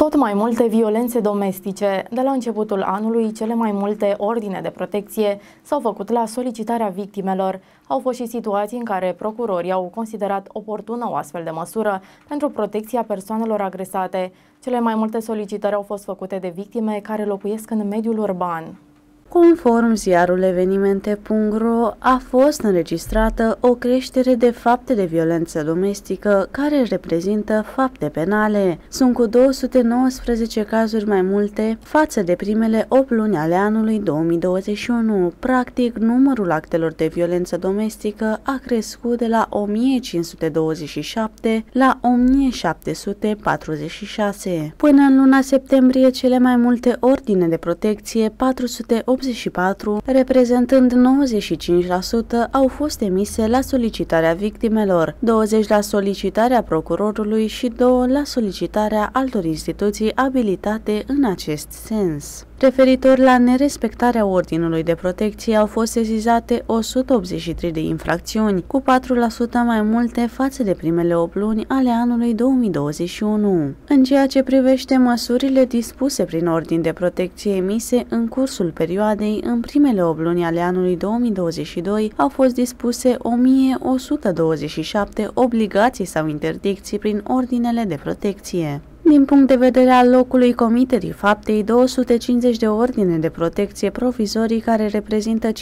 Tot mai multe violențe domestice. De la începutul anului, cele mai multe ordine de protecție s-au făcut la solicitarea victimelor. Au fost și situații în care procurorii au considerat oportună o astfel de măsură pentru protecția persoanelor agresate. Cele mai multe solicitări au fost făcute de victime care locuiesc în mediul urban. Conform ziarul evenimente.ro, a fost înregistrată o creștere de fapte de violență domestică care reprezintă fapte penale. Sunt cu 219 cazuri mai multe față de primele 8 luni ale anului 2021. Practic, numărul actelor de violență domestică a crescut de la 1527 la 1746. Până în luna septembrie, cele mai multe ordine de protecție, 480 84, reprezentând 95%, au fost emise la solicitarea victimelor, 20 la solicitarea procurorului și 2 la solicitarea altor instituții abilitate în acest sens. Referitor la nerespectarea ordinului de protecție, au fost sesizate 183 de infracțiuni, cu 4% mai multe față de primele 8 luni ale anului 2021. În ceea ce privește măsurile dispuse prin ordin de protecție emise în cursul perioadei, în primele 8 luni ale anului 2022 au fost dispuse 1127 obligații sau interdicții prin ordinele de protecție. Din punct de vedere al locului comiterii faptei, 250 de ordine de protecție provizorii care reprezintă 54%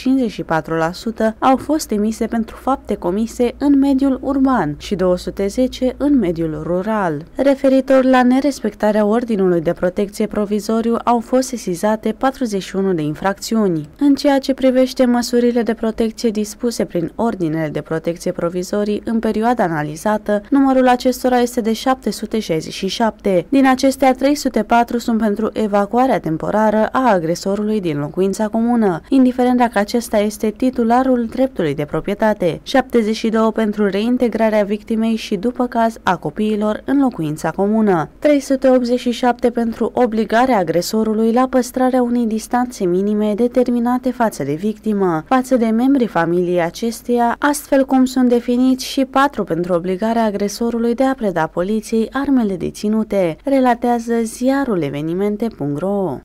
au fost emise pentru fapte comise în mediul urban și 210 în mediul rural. Referitor la nerespectarea ordinului de protecție provizoriu, au fost sesizate 41 de infracțiuni. În ceea ce privește măsurile de protecție dispuse prin ordinele de protecție provizorii în perioada analizată, numărul acestora este de 767 din acestea, 304 sunt pentru evacuarea temporară a agresorului din locuința comună, indiferent dacă acesta este titularul dreptului de proprietate, 72 pentru reintegrarea victimei și, după caz, a copiilor în locuința comună, 387 pentru obligarea agresorului la păstrarea unei distanțe minime determinate față de victimă, față de membrii familiei acesteia, astfel cum sunt definiți și 4 pentru obligarea agresorului de a preda poliției armele deținute relatează ziarul evenimente.ro.